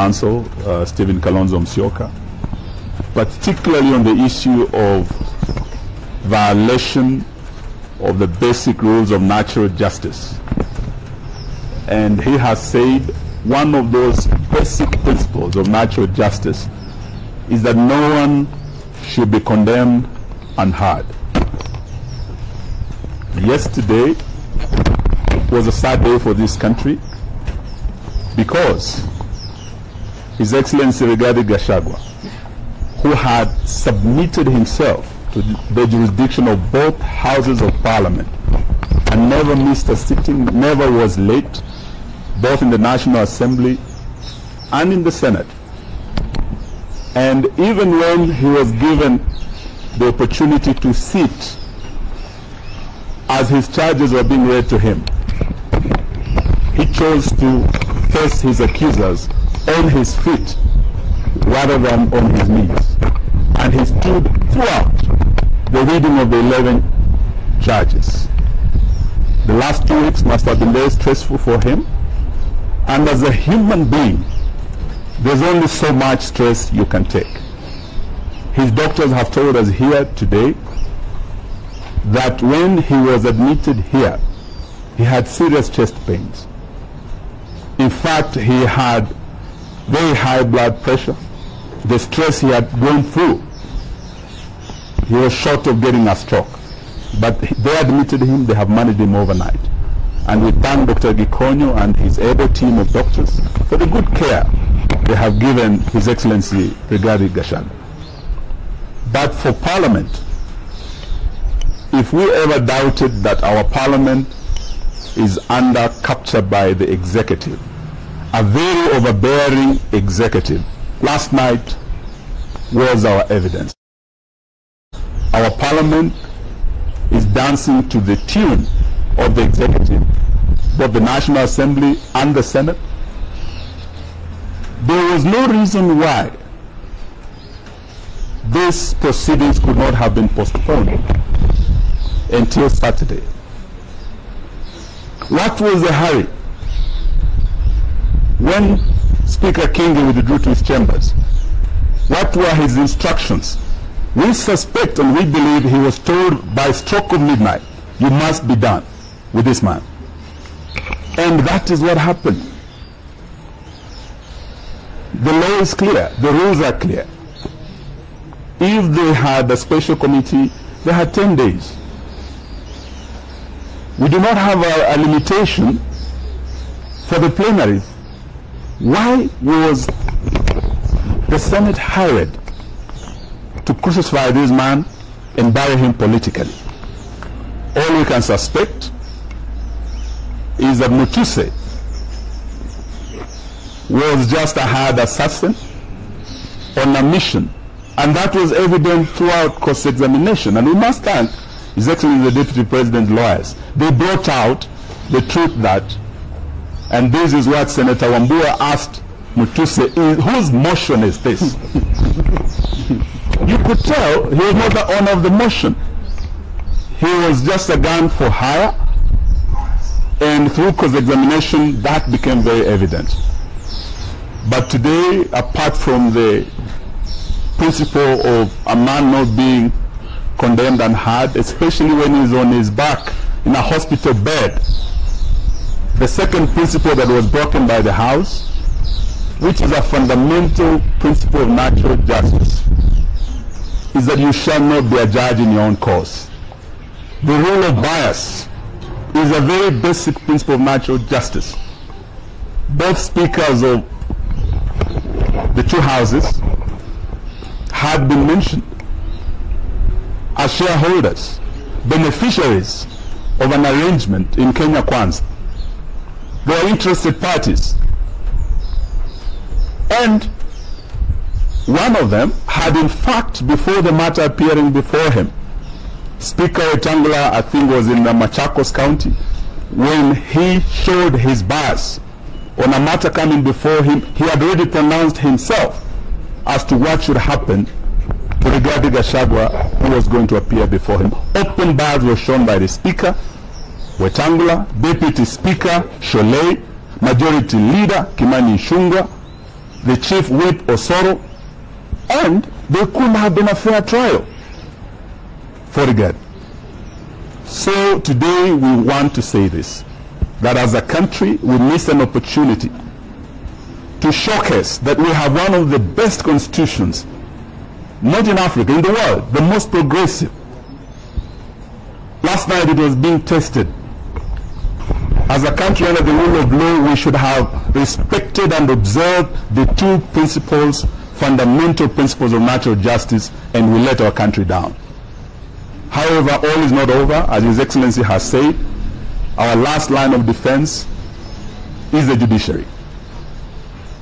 counsel, uh, Stephen Kalonzo Musyoka, particularly on the issue of violation of the basic rules of natural justice. And he has said one of those basic principles of natural justice is that no one should be condemned unheard. Yesterday was a sad day for this country because His Excellency Rigathi Gachagua, who had submitted himself to the jurisdiction of both houses of parliament and never missed a sitting, never was late, both in the National Assembly and in the Senate. And even when he was given the opportunity to sit as his charges were being read to him, he chose to face his accusers on his feet rather than on his knees. And he stood throughout the reading of the 11 charges. The last two weeks must have been very stressful for him. And as a human being, there's only so much stress you can take. His doctors have told us here today that when he was admitted here, he had serious chest pains. In fact, he had very high blood pressure. The stress he had gone through, he was short of getting a stroke. But they admitted him, they have managed him overnight. And we thank Dr. Gikonyo and his able team of doctors for the good care they have given His Excellency Rigathi Gachagua. But for Parliament, if we ever doubted that our Parliament is under capture by the executive, a very overbearing executive, last night was our evidence. Our Parliament is dancing to the tune of the executive, both the National Assembly and the Senate. There was no reason why these proceedings could not have been postponed until Saturday. What was the hurry? When Speaker Kingi withdrew to his chambers, what were his instructions? We suspect and we believe he was told by stroke of midnight, you must be done with this man. And that is what happened. The law is clear, the rules are clear. If they had a special committee, they had 10 days. We do not have a, a limitation for the plenaries. Why was the Senate hired to crucify this man and bury him politically? All we can suspect is that Mutuse was just a hired assassin on a mission. And that was evident throughout cross-examination. And we must thank His Excellency the Deputy President's lawyers. They brought out the truth that, and this is what Senator Wambua asked Mutuse, whose motion is this? you could tell he was not the owner of the motion. He was just a gun for hire. And through cross-examination, that became very evident. But today, apart from the principle of a man not being condemned and hard, especially when he's on his back in a hospital bed, the second principle that was broken by the House, which is a fundamental principle of natural justice, is that you shall not be a judge in your own cause. The rule of bias is a very basic principle of natural justice. Both speakers of the two houses had been mentioned as shareholders, beneficiaries of an arrangement in Kenya Kwanza. They were interested parties. And one of them had in fact, before the matter appearing before him, Speaker Wetangula, I think was in the Machakos County, when he showed his bias on a matter coming before him, he had already pronounced himself as to what should happen to Rigathi Gachagua who was going to appear before him. Open bars were shown by the Speaker, Wetangula, Deputy Speaker, Shollei, Majority Leader, Kimani Ichung'wah, the chief whip Osoro, and there couldn't have been a fair trial for Rigathi. So today we want to say this, that as a country we missed an opportunity to showcase that we have one of the best constitutions, not in Africa, in the world, the most progressive. Last night it was being tested. As a country under the rule of law, we should have respected and observed the two principles, fundamental principles of natural justice, and we let our country down. However, all is not over. As His Excellency has said, our last line of defense is the judiciary.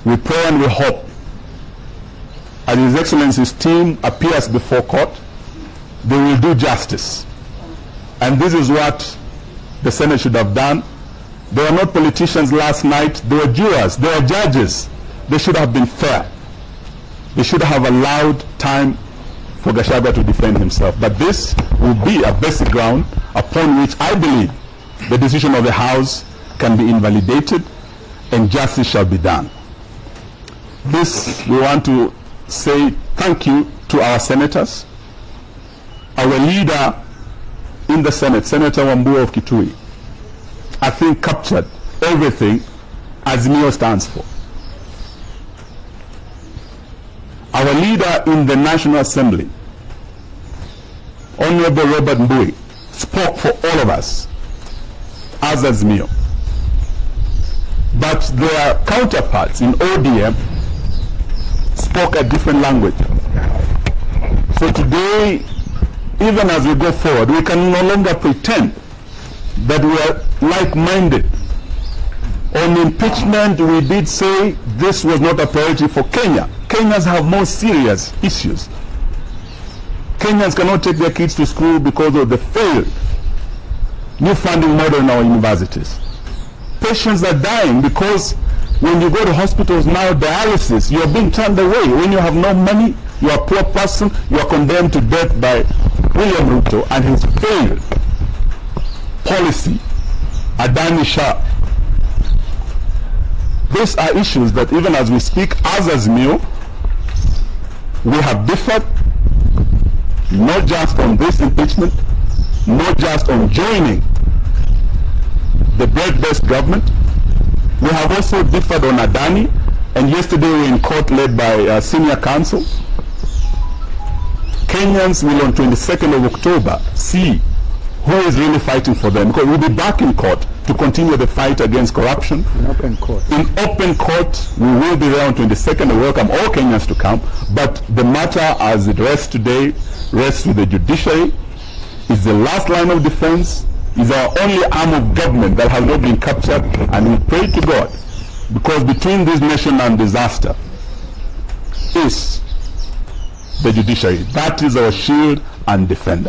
We pray and we hope as His Excellency's team appears before court, they will do justice. And this is what the Senate should have done. They were not politicians last night. They were jurors. They were judges. They should have been fair. They should have allowed time for Gachagua to defend himself. But this will be a basic ground upon which I believe the decision of the House can be invalidated and justice shall be done. This, we want to say thank you to our senators. Our leader in the Senate, Senator Wambua of Kitui, I think captured everything Azimio stands for. Our leader in the National Assembly, Honorable Robert Mbui, spoke for all of us as Azimio. But their counterparts in ODM spoke a different language. So today, even as we go forward, we can no longer pretend that we are like-minded. On impeachment, we did say this was not a priority for Kenya. Kenyans have more serious issues. Kenyans cannot take their kids to school because of the failed new funding model in our universities. Patients are dying because when you go to hospitals now, dialysis, you are being turned away. When you have no money, you are a poor person, you are condemned to death by William Ruto and his failed policy, Adani SHA. These are issues that even as we speak, as Azimio, we have differed, not just on this impeachment, not just on joining the broad-based government. We have also differed on Adani, and yesterday we were in court led by uh, senior counsel. Kenyans will on 22nd of October see who is really fighting for them because we'll be back in court to continue the fight against corruption. In open court. In open court, we will be there on 22nd. We welcome all Kenyans to come. But the matter as it rests today rests with the judiciary. It's the last line of defense. It's our only arm of government that has not been captured. And we pray to God because between this nation and disaster is the judiciary. That is our shield and defender.